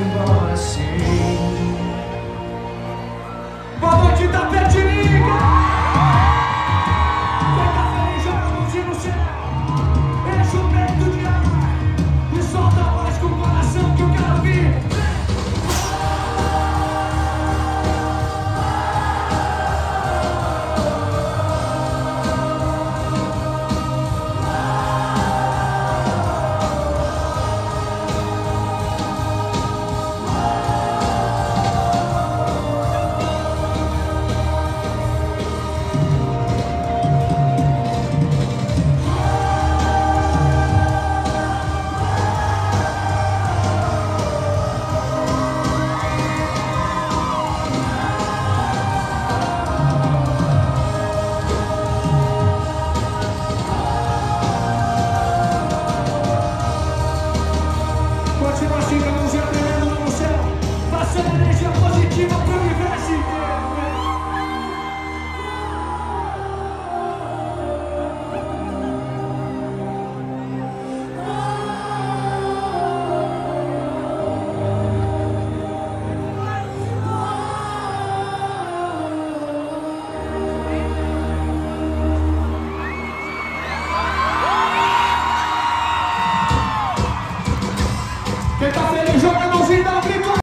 embora sem. Vou te dar perdido.